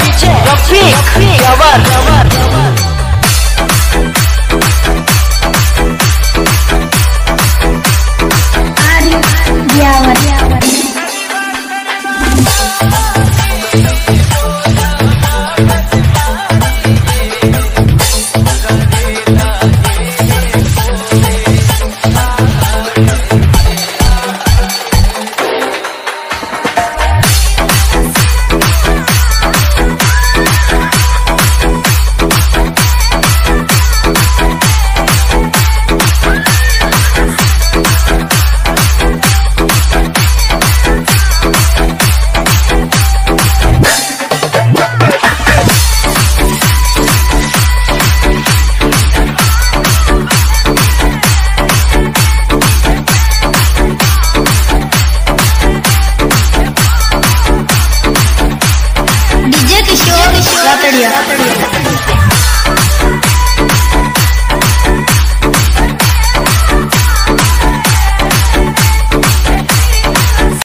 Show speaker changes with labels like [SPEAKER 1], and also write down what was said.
[SPEAKER 1] DJ, Rafiq, Yavar, one.